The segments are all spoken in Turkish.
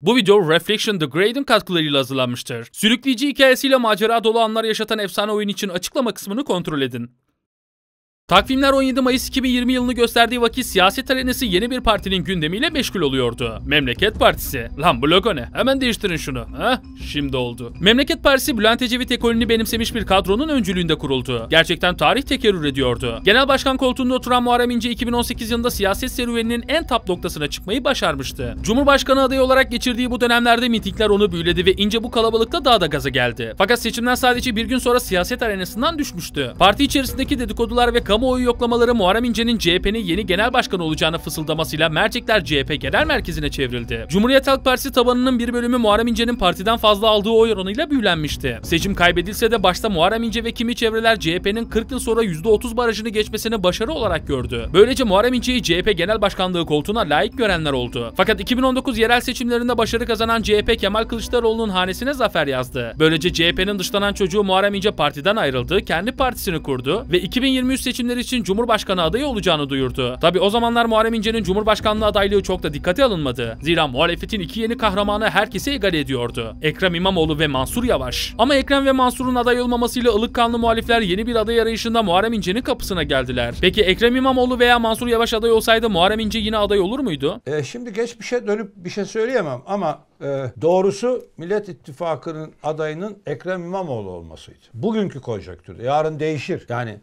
Bu video Reflection The Great'in katkılarıyla hazırlanmıştır. Sürükleyici hikayesiyle macera dolu anlar yaşatan efsane oyun için açıklama kısmını kontrol edin. Takvimler 17 Mayıs 2020 yılını gösterdiği vakit siyaset arenası yeni bir partinin gündemiyle meşgul oluyordu. Memleket Partisi. Lan bu logo ne? Hemen değiştirin şunu. Ha? Şimdi oldu. Memleket Partisi Bülent Ecevit ekolünü benimsemiş bir kadronun öncülüğünde kuruldu. Gerçekten tarih tekerrür ediyordu. Genel başkan koltuğunda oturan Muharrem İnce 2018 yılında siyaset serüveninin en top noktasına çıkmayı başarmıştı. Cumhurbaşkanı adayı olarak geçirdiği bu dönemlerde mitingler onu büyüledi ve İnce bu kalabalıkta daha da gaza geldi. Fakat seçimden sadece bir gün sonra siyaset arenasından düşmüştü. Parti içerisindeki dedikodular ve kamuoyu yoklamaları Muharrem İnce'nin CHP'nin yeni genel başkan olacağını fısıldamasıyla mercekler CHP genel merkezine çevrildi. Cumhuriyet Halk Partisi tabanının bir bölümü Muharrem İnce'nin partiden fazla aldığı oy oranıyla büyülenmişti. Seçim kaybedilse de başta Muharrem İnce ve kimi çevreler CHP'nin 40 yıl sonra %30 barajını geçmesini başarı olarak gördü. Böylece Muharrem İnce'yi CHP genel başkanlığı koltuğuna layık görenler oldu. Fakat 2019 yerel seçimlerinde başarı kazanan CHP Kemal Kılıçdaroğlu'nun hanesine zafer yazdı. Böylece CHP'nin dışlanan çocuğu Muharrem İnce partiden ayrıldı, kendi partisini kurdu ve 2023 seçimleri için Cumhurbaşkanı adayı olacağını duyurdu. Tabi o zamanlar Muharrem İnce'nin Cumhurbaşkanlığı adaylığı çok da dikkate alınmadı. Zira muhalefetin iki yeni kahramanı herkese egal ediyordu. Ekrem İmamoğlu ve Mansur Yavaş. Ama Ekrem ve Mansur'un aday olmamasıyla ılıkkanlı muhalifler yeni bir aday arayışında Muharrem İnce'nin kapısına geldiler. Peki Ekrem İmamoğlu veya Mansur Yavaş aday olsaydı Muharrem İnce yine aday olur muydu? E, şimdi geçmişe dönüp bir şey söyleyemem ama e, doğrusu Millet İttifakı'nın adayının Ekrem İmamoğlu olmasıydı. Bugünkü konjonktürde. Yarın değişir. Yani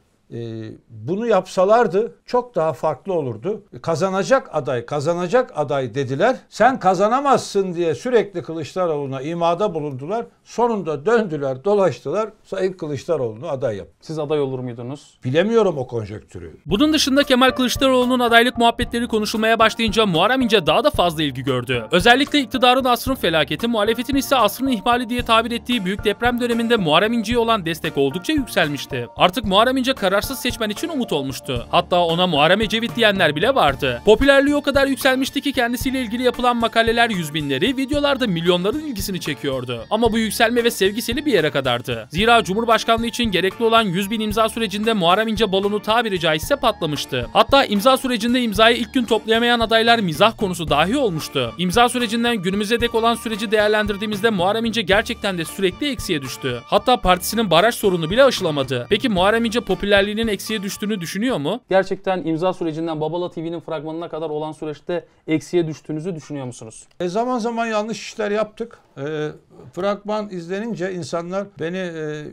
bunu yapsalardı çok daha farklı olurdu. Kazanacak aday, kazanacak aday dediler. Sen kazanamazsın diye sürekli Kılıçdaroğlu'na imada bulundular. Sonunda döndüler, dolaştılar. Sayın Kılıçdaroğlu'nu aday yap. Siz aday olur muydunuz? Bilemiyorum o konjonktürü. Bunun dışında Kemal Kılıçdaroğlu'nun adaylık muhabbetleri konuşulmaya başlayınca Muharrem İnce daha da fazla ilgi gördü. Özellikle iktidarın asrın felaketi, muhalefetin ise asrın ihmali diye tabir ettiği büyük deprem döneminde Muharrem İnce'ye olan destek oldukça yükselmişti. Artık Muharrem İnce kararsız seçmen için umut olmuştu. Hatta ona Muharrem Ecevit diyenler bile vardı. Popülerliği o kadar yükselmişti ki kendisiyle ilgili yapılan makaleler yüz binleri, videolarda milyonların ilgisini çekiyordu. Ama bu yükselme ve sevgiseli bir yere kadardı. Zira Cumhurbaşkanlığı için gerekli olan 100 bin imza sürecinde Muharrem İnce balonu tabiri caizse patlamıştı. Hatta imza sürecinde imzayı ilk gün toplayamayan adaylar mizah konusu dahi olmuştu. İmza sürecinden günümüze dek olan süreci değerlendirdiğimizde Muharrem İnce gerçekten de sürekli eksiye düştü. Hatta partisinin baraj sorunu bile aşılamadı. Peki Muharrem İnce popülerliğinin eksiye düştüğünü düşünüyor mu? Gerçekten imza sürecinden Babala TV'nin fragmanına kadar olan süreçte eksiye düştüğünüzü düşünüyor musunuz? E zaman zaman yanlış işler yaptık. E, fragman izlenince insanlar beni e,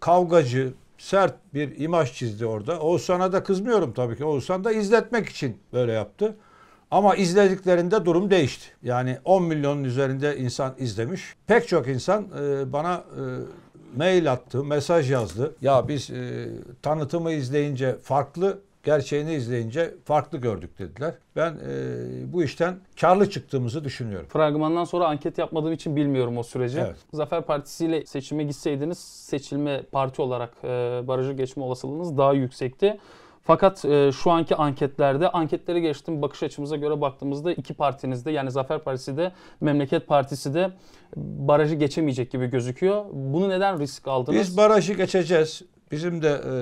kavgacı, sert bir imaj çizdi orada. Oğuzhan'a da kızmıyorum tabii ki. Oğuzhan da izletmek için böyle yaptı. Ama izlediklerinde durum değişti. Yani 10 milyonun üzerinde insan izlemiş. Pek çok insan e, bana e, mail attı, mesaj yazdı. Ya biz e, tanıtımı izleyince farklı, gerçeğini izleyince farklı gördük dediler. Ben e, bu işten karlı çıktığımızı düşünüyorum. Fragmandan sonra anket yapmadığım için bilmiyorum o süreci. Evet. Zafer Partisi ile seçime gitseydiniz seçilme parti olarak e, barajı geçme olasılığınız daha yüksekti. Fakat e, şu anki anketlerde anketleri geçtim bakış açımıza göre baktığımızda iki partinizde yani Zafer Partisi de Memleket Partisi de barajı geçemeyecek gibi gözüküyor. Bunu neden risk aldınız? Biz barajı geçeceğiz. Bizim de e,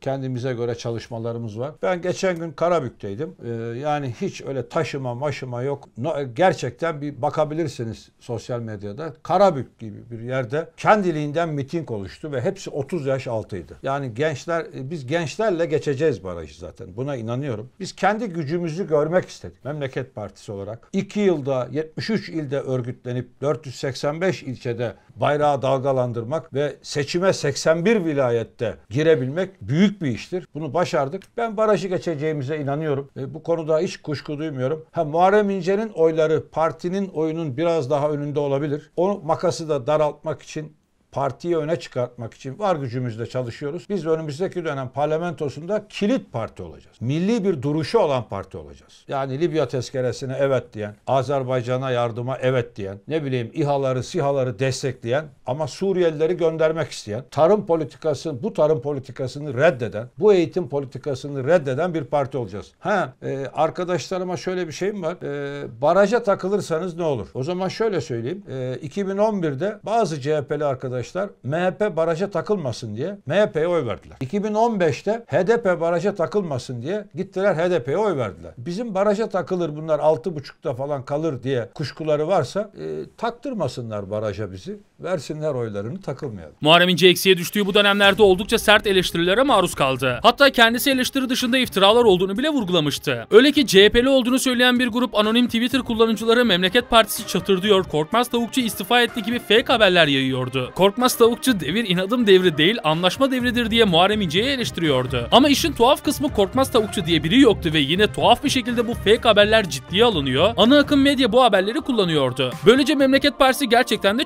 kendimize göre çalışmalarımız var. Ben geçen gün Karabük'teydim. E, yani hiç öyle taşıma maşıma yok. No, gerçekten bir bakabilirsiniz sosyal medyada. Karabük gibi bir yerde kendiliğinden miting oluştu ve hepsi 30 yaş altıydı. Yani gençler, e, biz gençlerle geçeceğiz barajı zaten. Buna inanıyorum. Biz kendi gücümüzü görmek istedik. Memleket Partisi olarak. 2 yılda 73 ilde örgütlenip 485 ilçede bayrağı dalgalandırmak ve seçime 81 vilayette girebilmek büyük bir iştir. Bunu başardık. Ben barajı geçeceğimize inanıyorum. E, bu konuda hiç kuşku duymuyorum. Ha, Muharrem İnce'nin oyları partinin oyunun biraz daha önünde olabilir. O makası da daraltmak için partiyi öne çıkartmak için var gücümüzle çalışıyoruz. Biz önümüzdeki dönem parlamentosunda kilit parti olacağız. Milli bir duruşu olan parti olacağız. Yani Libya tezkeresine evet diyen, Azerbaycan'a yardıma evet diyen, ne bileyim İHA'ları, SİHA'ları destekleyen ama Suriyelileri göndermek isteyen, tarım politikası, bu tarım politikasını reddeden, bu eğitim politikasını reddeden bir parti olacağız. Ha, e, arkadaşlarıma şöyle bir şeyim var. E, baraja takılırsanız ne olur? O zaman şöyle söyleyeyim. E, 2011'de bazı CHP'li arkadaşlar arkadaşlar MHP baraja takılmasın diye MHP'ye oy verdiler. 2015'te HDP baraja takılmasın diye gittiler HDP'ye oy verdiler. Bizim baraja takılır bunlar 6,5'ta falan kalır diye kuşkuları varsa e, taktırmasınlar baraja bizi. Versinler oylarını takılmayalım. Muharrem İnce eksiye düştüğü bu dönemlerde oldukça sert eleştirilere maruz kaldı. Hatta kendisi eleştiri dışında iftiralar olduğunu bile vurgulamıştı. Öyle ki CHP'li olduğunu söyleyen bir grup anonim Twitter kullanıcıları Memleket Partisi çatırdıyor, Korkmaz Tavukçu istifa etti gibi fake haberler yayıyordu. Korkmaz Tavukçu devir inadım devri değil anlaşma devridir diye Muharrem İnce'yi eleştiriyordu. Ama işin tuhaf kısmı Korkmaz Tavukçu diye biri yoktu ve yine tuhaf bir şekilde bu fake haberler ciddiye alınıyor. Ana akım medya bu haberleri kullanıyordu. Böylece Memleket Partisi gerçekten de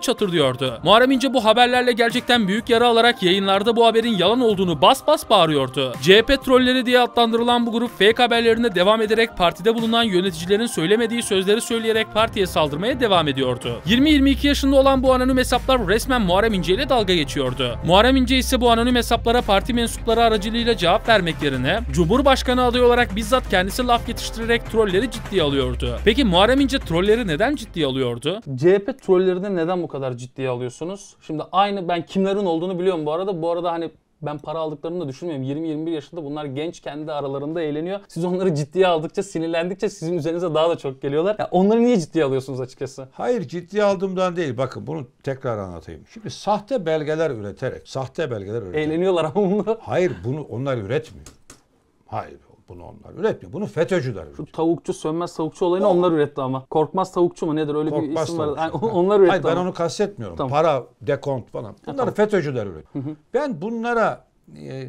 çatırdıyordu. Muharrem İnce bu haberlerle gerçekten büyük yara alarak yayınlarda bu haberin yalan olduğunu bas bas bağırıyordu. CHP trolleri diye adlandırılan bu grup fake haberlerine devam ederek partide bulunan yöneticilerin söylemediği sözleri söyleyerek partiye saldırmaya devam ediyordu. 20-22 yaşında olan bu anonim hesaplar resmen Muharrem İnce ile dalga geçiyordu. Muharrem İnce ise bu anonim hesaplara parti mensupları aracılığıyla cevap vermek yerine Cumhurbaşkanı adayı olarak bizzat kendisi laf yetiştirerek trolleri ciddiye alıyordu. Peki Muharrem İnce trolleri neden ciddiye alıyordu? CHP trollerini neden bu kadar ciddiye alıyorsunuz? Şimdi aynı ben kimlerin olduğunu biliyorum bu arada. Bu arada hani ben para aldıklarını da düşünmüyorum. 20-21 yaşında bunlar genç kendi aralarında eğleniyor. Siz onları ciddiye aldıkça, sinirlendikçe sizin üzerinize daha da çok geliyorlar. Ya onları niye ciddiye alıyorsunuz açıkçası? Hayır ciddiye aldığımdan değil. Bakın bunu tekrar anlatayım. Şimdi sahte belgeler üreterek, sahte belgeler üreterek. Eğleniyorlar ama bunu. Hayır bunu onlar üretmiyor. Hayır bunu onlar üretmiyor. Bunu FETÖ'cüler üretiyor. Tavukçu sönmez tavukçu olayını onlar üretti ama. Korkmaz tavukçu mu nedir öyle bir Korkmaz isim var. Yani onlar üretti Hayır ben ama. onu kastetmiyorum. Tamam. Para, dekont falan. Bunları tamam. FETÖ'cüler üretiyor. Ben bunlara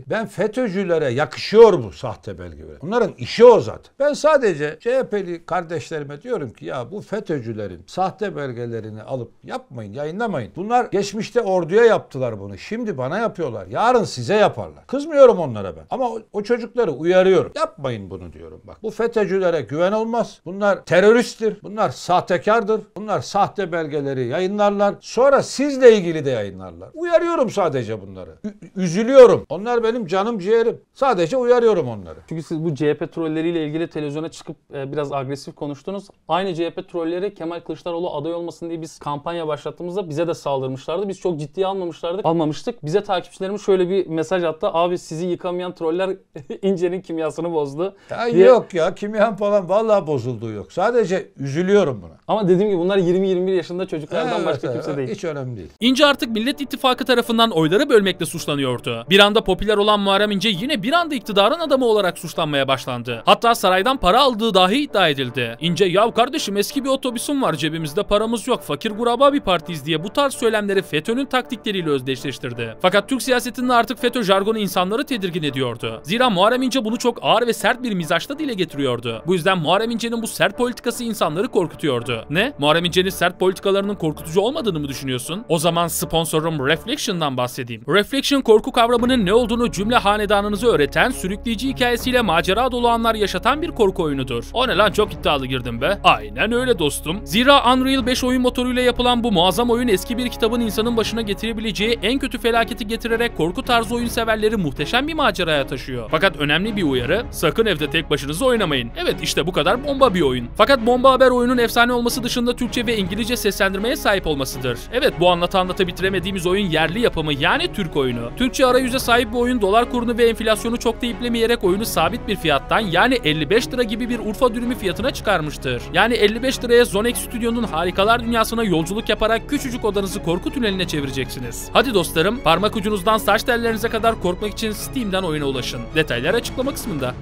ben FETÖ'cülere yakışıyor bu sahte belge üret. Bunların işi o zaten. Ben sadece CHP'li kardeşlerime diyorum ki ya bu FETÖ'cülerin sahte belgelerini alıp yapmayın, yayınlamayın. Bunlar geçmişte orduya yaptılar bunu. Şimdi bana yapıyorlar. Yarın size yaparlar. Kızmıyorum onlara ben. Ama o, o çocukları uyarıyorum. Yapmayın bunu diyorum. Bak bu FETÖ'cülere güven olmaz. Bunlar teröristtir. Bunlar sahtekardır. Bunlar sahte belgeleri yayınlarlar. Sonra sizle ilgili de yayınlarlar. Uyarıyorum sadece bunları. Ü- üzülüyorum. Onlar benim canım ciğerim. Sadece uyarıyorum onları. Çünkü siz bu CHP trolleriyle ilgili televizyona çıkıp e, biraz agresif konuştunuz. Aynı CHP trolleri Kemal Kılıçdaroğlu aday olmasın diye biz kampanya başlattığımızda bize de saldırmışlardı. Biz çok ciddiye almamışlardık. Almamıştık. Bize takipçilerimiz şöyle bir mesaj attı. Abi sizi yıkamayan troller İnce'nin kimyasını bozdu. Ya diye- yok ya kimyan falan vallahi bozulduğu yok. Sadece üzülüyorum buna. Ama dediğim gibi bunlar 20-21 yaşında çocuklardan Evet, başka evet, kimse değil. Hiç önemli değil. İnce artık Millet İttifakı tarafından oyları bölmekle suçlanıyordu. Bir anda popüler olan Muharrem İnce yine bir anda iktidarın adamı olarak suçlanmaya başlandı. Hatta saraydan para aldığı dahi iddia edildi. İnce ya kardeşim eski bir otobüsüm var cebimizde paramız yok fakir guraba bir partiyiz diye bu tarz söylemleri FETÖ'nün taktikleriyle özdeşleştirdi. Fakat Türk siyasetinde artık FETÖ jargonu insanları tedirgin ediyordu. Zira Muharrem İnce bunu çok ağır ve sert bir mizaçla dile getiriyordu. Bu yüzden Muharrem İnce'nin bu sert politikası insanları korkutuyordu. Ne? Muharrem İnce'nin sert politikalarının korkutucu olmadığını mı düşünüyorsun? O zaman sponsorum Reflection'dan bahsedeyim. Reflection korku kavramının ne olduğunu cümle hanedanınızı öğreten, sürükleyici hikayesiyle macera dolu anlar yaşatan bir korku oyunudur. O ne lan çok iddialı girdim be. Aynen öyle dostum. Zira Unreal 5 oyun motoruyla yapılan bu muazzam oyun eski bir kitabın insanın başına getirebileceği en kötü felaketi getirerek korku tarzı oyun severleri muhteşem bir maceraya taşıyor. Fakat önemli bir uyarı, sakın evde tek başınıza oynamayın. Evet işte bu kadar bomba bir oyun. Fakat Bomba Haber oyunun efsane olması dışında Türkçe ve İngilizce seslendirmeye sahip olmasıdır. Evet bu anlata anlata bitiremediğimiz oyun yerli yapımı yani Türk oyunu. Türkçe arayüze sahip bu oyun dolar kurunu ve enflasyonu çok da iplemeyerek oyunu sabit bir fiyattan yani 55 lira gibi bir Urfa dürümü fiyatına çıkarmıştır. Yani 55 liraya Zonex Stüdyo'nun harikalar dünyasına yolculuk yaparak küçücük odanızı korku tüneline çevireceksiniz. Hadi dostlarım parmak ucunuzdan saç tellerinize kadar korkmak için Steam'den oyuna ulaşın. Detaylar açıklama kısmında.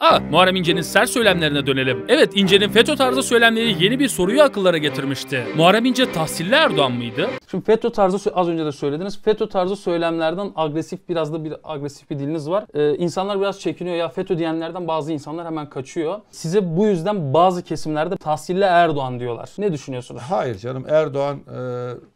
Aa, Muharrem İnce'nin sert söylemlerine dönelim. Evet, İnce'nin FETÖ tarzı söylemleri yeni bir soruyu akıllara getirmişti. Muharrem İnce tahsilli Erdoğan mıydı? Şimdi FETÖ tarzı az önce de söylediniz. FETÖ tarzı söylemlerden agresif biraz da bir agresif bir diliniz var. Ee, insanlar biraz çekiniyor ya FETÖ diyenlerden bazı insanlar hemen kaçıyor. Size bu yüzden bazı kesimlerde tahsilli Erdoğan diyorlar. Ne düşünüyorsunuz? Hayır canım Erdoğan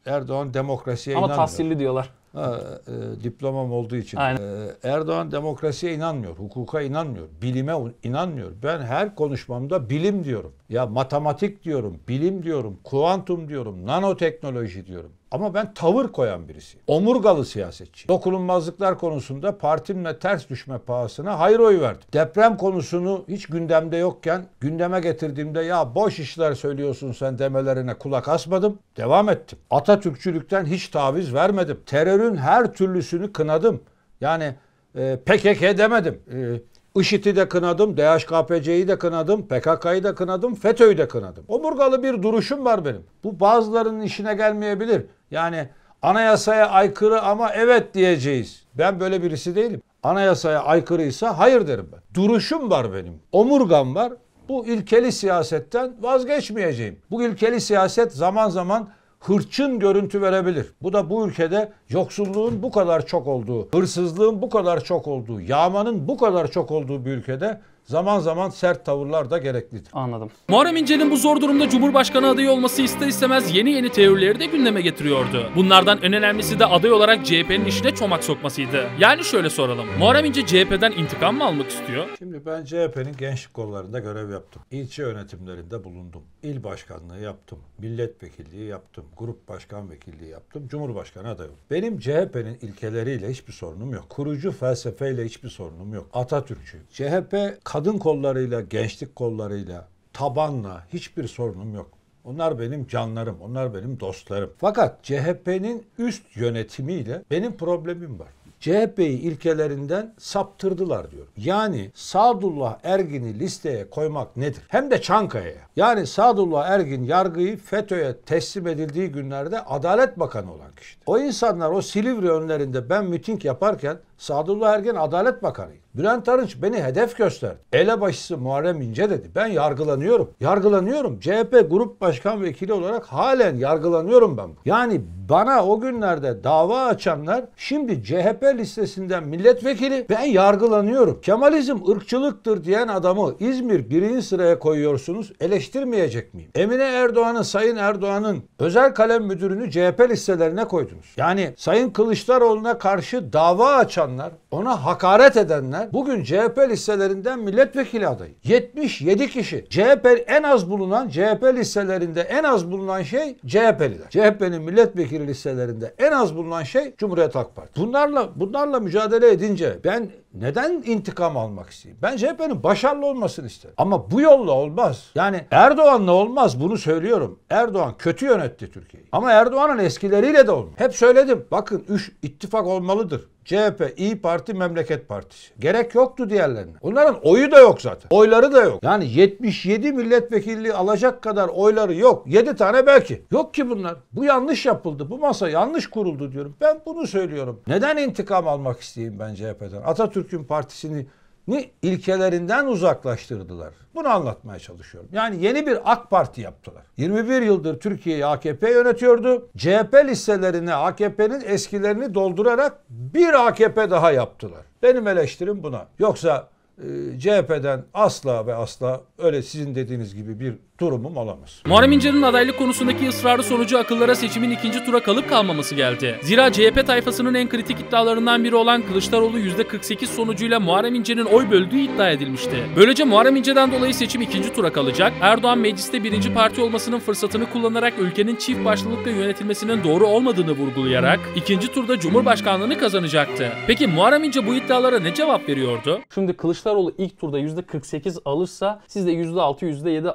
e, Erdoğan demokrasiye Ama inanmıyor. tahsilli diyorlar. Ha, e, diplomam olduğu için. Aynen. E, Erdoğan demokrasiye inanmıyor, hukuka inanmıyor, bilime inanmıyor. Ben her konuşmamda bilim diyorum. Ya matematik diyorum, bilim diyorum, kuantum diyorum, nanoteknoloji diyorum. Ama ben tavır koyan birisiyim. Omurgalı siyasetçi. Dokunulmazlıklar konusunda partimle ters düşme pahasına hayır oy verdim. Deprem konusunu hiç gündemde yokken gündeme getirdiğimde ya boş işler söylüyorsun sen demelerine kulak asmadım. Devam ettim. Atatürkçülükten hiç taviz vermedim. Terörün her türlüsünü kınadım. Yani e, PKK demedim. E, IŞİD'i de kınadım, DHKPC'yi de kınadım, PKK'yı da kınadım, FETÖ'yü de kınadım. Omurgalı bir duruşum var benim. Bu bazılarının işine gelmeyebilir. Yani anayasaya aykırı ama evet diyeceğiz. Ben böyle birisi değilim. Anayasaya aykırıysa hayır derim ben. Duruşum var benim. Omurgam var. Bu ilkeli siyasetten vazgeçmeyeceğim. Bu ilkeli siyaset zaman zaman hırçın görüntü verebilir. Bu da bu ülkede yoksulluğun bu kadar çok olduğu, hırsızlığın bu kadar çok olduğu, yağmanın bu kadar çok olduğu bir ülkede zaman zaman sert tavırlar da gereklidir. Anladım. Muharrem İnce'nin bu zor durumda Cumhurbaşkanı adayı olması ister istemez yeni yeni teorileri de gündeme getiriyordu. Bunlardan en önemlisi de aday olarak CHP'nin işine çomak sokmasıydı. Yani şöyle soralım. Muharrem İnce CHP'den intikam mı almak istiyor? Şimdi ben CHP'nin gençlik kollarında görev yaptım. İlçe yönetimlerinde bulundum. İl başkanlığı yaptım. Milletvekilliği yaptım. Grup başkan vekilliği yaptım. Cumhurbaşkanı adayı oldum. Benim CHP'nin ilkeleriyle hiçbir sorunum yok. Kurucu felsefeyle hiçbir sorunum yok. Atatürkçüyüm. CHP kadın kollarıyla, gençlik kollarıyla, tabanla hiçbir sorunum yok. Onlar benim canlarım, onlar benim dostlarım. Fakat CHP'nin üst yönetimiyle benim problemim var. CHP'yi ilkelerinden saptırdılar diyor. Yani Sadullah Ergin'i listeye koymak nedir? Hem de Çankaya'ya. Yani Sadullah Ergin yargıyı FETÖ'ye teslim edildiği günlerde Adalet Bakanı olan kişi. O insanlar o Silivri önlerinde ben miting yaparken Sadullah Ergin Adalet Bakanıydı. Bülent Arınç beni hedef gösterdi. Elebaşısı Muharrem İnce dedi. Ben yargılanıyorum. Yargılanıyorum. CHP Grup Başkan Vekili olarak halen yargılanıyorum ben. Yani bana o günlerde dava açanlar şimdi CHP listesinden milletvekili ben yargılanıyorum. Kemalizm ırkçılıktır diyen adamı İzmir birinci sıraya koyuyorsunuz. Eleştirmeyecek miyim? Emine Erdoğan'ın, Sayın Erdoğan'ın özel kalem müdürünü CHP listelerine koydunuz. Yani Sayın Kılıçdaroğlu'na karşı dava açanlar, ona hakaret edenler bugün CHP listelerinden milletvekili adayı. 77 kişi. CHP en az bulunan CHP listelerinde en az bulunan şey CHP'liler. CHP'nin milletvekili listelerinde en az bulunan şey Cumhuriyet Halk Partisi. Bunlarla bunlarla mücadele edince ben neden intikam almak isteyeyim? Ben CHP'nin başarılı olmasını isterim. Ama bu yolla olmaz. Yani Erdoğan'la olmaz bunu söylüyorum. Erdoğan kötü yönetti Türkiye'yi. Ama Erdoğan'ın eskileriyle de olmaz. Hep söyledim. Bakın üç ittifak olmalıdır. CHP, İyi Parti, Memleket Partisi. Gerek yoktu diğerlerine. Onların oyu da yok zaten. Oyları da yok. Yani 77 milletvekilliği alacak kadar oyları yok. 7 tane belki. Yok ki bunlar. Bu yanlış yapıldı. Bu masa yanlış kuruldu diyorum. Ben bunu söylüyorum. Neden intikam almak isteyeyim ben CHP'den? Atatürk'ün partisini ni ilkelerinden uzaklaştırdılar. Bunu anlatmaya çalışıyorum. Yani yeni bir AK Parti yaptılar. 21 yıldır Türkiye'yi AKP yönetiyordu. CHP listelerine AKP'nin eskilerini doldurarak bir AKP daha yaptılar. Benim eleştirim buna. Yoksa e, CHP'den asla ve asla öyle sizin dediğiniz gibi bir durumum olamaz. Muharrem İnce'nin adaylık konusundaki ısrarı sonucu akıllara seçimin ikinci tura kalıp kalmaması geldi. Zira CHP tayfasının en kritik iddialarından biri olan Kılıçdaroğlu %48 sonucuyla Muharrem İnce'nin oy böldüğü iddia edilmişti. Böylece Muharrem İnce'den dolayı seçim ikinci tura kalacak. Erdoğan mecliste birinci parti olmasının fırsatını kullanarak ülkenin çift başlılıkla yönetilmesinin doğru olmadığını vurgulayarak ikinci turda Cumhurbaşkanlığını kazanacaktı. Peki Muharrem İnce bu iddialara ne cevap veriyordu? Şimdi Kılıçdaroğlu ilk turda %48 alırsa siz de %6 %7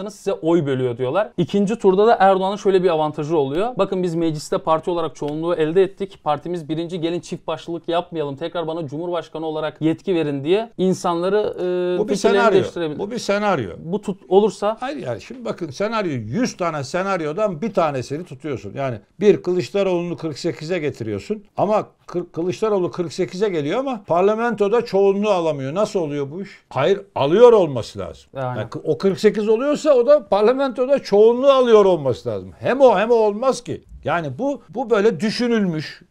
alırsanız size oy bölüyor diyorlar. İkinci turda da Erdoğan'ın şöyle bir avantajı oluyor. Bakın biz mecliste parti olarak çoğunluğu elde ettik. Partimiz birinci gelin çift başlılık yapmayalım. Tekrar bana Cumhurbaşkanı olarak yetki verin diye insanları e, Bu bir senaryo. Bu bir senaryo. Bu tut olursa Hayır yani şimdi bakın senaryo 100 tane senaryodan bir tanesini tutuyorsun. Yani bir Kılıçdaroğlu'nu 48'e getiriyorsun ama Kılıçdaroğlu 48'e geliyor ama parlamentoda çoğunluğu alamıyor. Nasıl oluyor bu iş? Hayır alıyor olması lazım. Yani. Yani o 48 oluyorsa o da parlamentoda çoğunluğu alıyor olması lazım. Hem o hem o olmaz ki. Yani bu bu böyle düşünülmüş,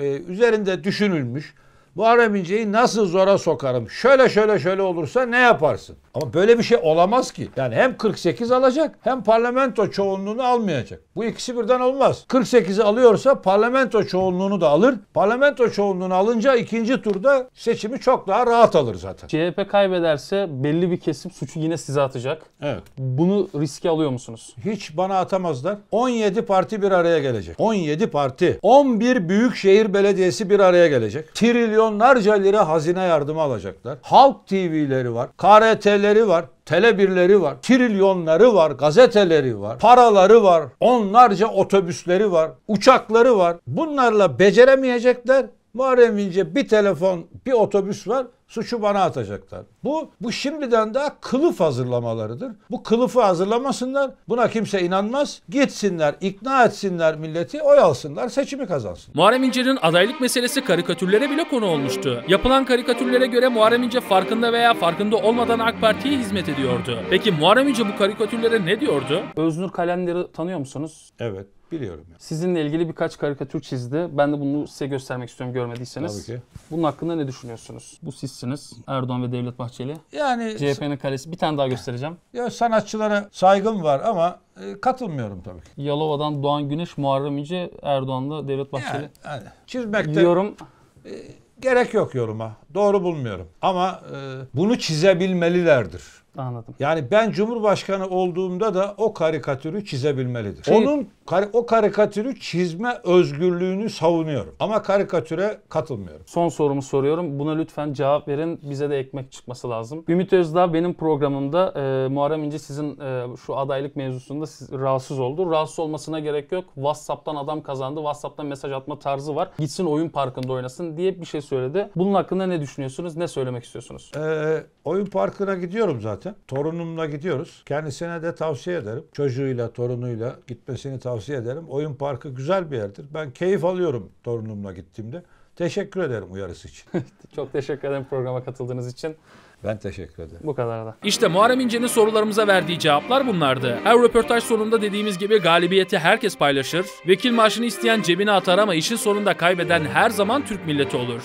e, üzerinde düşünülmüş, Muharrem İnce'yi nasıl zora sokarım? Şöyle şöyle şöyle olursa ne yaparsın? Ama böyle bir şey olamaz ki. Yani hem 48 alacak hem parlamento çoğunluğunu almayacak. Bu ikisi birden olmaz. 48'i alıyorsa parlamento çoğunluğunu da alır. Parlamento çoğunluğunu alınca ikinci turda seçimi çok daha rahat alır zaten. CHP kaybederse belli bir kesim suçu yine size atacak. Evet. Bunu riske alıyor musunuz? Hiç bana atamazlar. 17 parti bir araya gelecek. 17 parti. 11 büyükşehir belediyesi bir araya gelecek. Trilyonlarca lira hazine yardımı alacaklar. Halk TV'leri var. KRT'leri var. Tele1'leri var, trilyonları var, gazeteleri var, paraları var, onlarca otobüsleri var, uçakları var. Bunlarla beceremeyecekler. Muharrem İnce bir telefon, bir otobüs var suçu bana atacaklar. Bu bu şimdiden daha kılıf hazırlamalarıdır. Bu kılıfı hazırlamasınlar. Buna kimse inanmaz. Gitsinler, ikna etsinler milleti, oy alsınlar, seçimi kazansın. Muharrem İnce'nin adaylık meselesi karikatürlere bile konu olmuştu. Yapılan karikatürlere göre Muharrem İnce farkında veya farkında olmadan AK Parti'ye hizmet ediyordu. Peki Muharrem İnce bu karikatürlere ne diyordu? Öznur Kalender'i tanıyor musunuz? Evet, biliyorum. Yani. Sizinle ilgili birkaç karikatür çizdi. Ben de bunu size göstermek istiyorum görmediyseniz. Tabii ki. Bunun hakkında ne düşünüyorsunuz? Bu sizsiniz. Erdoğan ve Devlet Bahçeli. Yani CHP'nin kalesi. Bir tane daha göstereceğim. ya sanatçılara saygım var ama e, katılmıyorum tabii ki. Yalova'dan Doğan Güneş, Muharrem İnce, Erdoğan'la Devlet Bahçeli. Yani, yani çizmekte Yorum gerek yok yoruma. Doğru bulmuyorum. Ama e, bunu çizebilmelilerdir. Anladım. Yani ben Cumhurbaşkanı olduğumda da o karikatürü çizebilmelidir. Şey- Onun o karikatürü çizme özgürlüğünü savunuyorum. Ama karikatüre katılmıyorum. Son sorumu soruyorum. Buna lütfen cevap verin. Bize de ekmek çıkması lazım. Ümit Özdağ benim programımda e, Muharrem İnce sizin e, şu adaylık mevzusunda siz, rahatsız oldu. Rahatsız olmasına gerek yok. WhatsApp'tan adam kazandı. WhatsApp'tan mesaj atma tarzı var. Gitsin oyun parkında oynasın diye bir şey söyledi. Bunun hakkında ne düşünüyorsunuz? Ne söylemek istiyorsunuz? Ee, oyun parkına gidiyorum zaten. Torunumla gidiyoruz. Kendisine de tavsiye ederim. Çocuğuyla, torunuyla gitmesini tavsiye ederim. Oyun parkı güzel bir yerdir. Ben keyif alıyorum torunumla gittiğimde. Teşekkür ederim uyarısı için. Çok teşekkür ederim programa katıldığınız için. ben teşekkür ederim. Bu kadar da. İşte Muharrem İnce'nin sorularımıza verdiği cevaplar bunlardı. Her röportaj sonunda dediğimiz gibi galibiyeti herkes paylaşır. Vekil maaşını isteyen cebine atar ama işin sonunda kaybeden her zaman Türk milleti olur.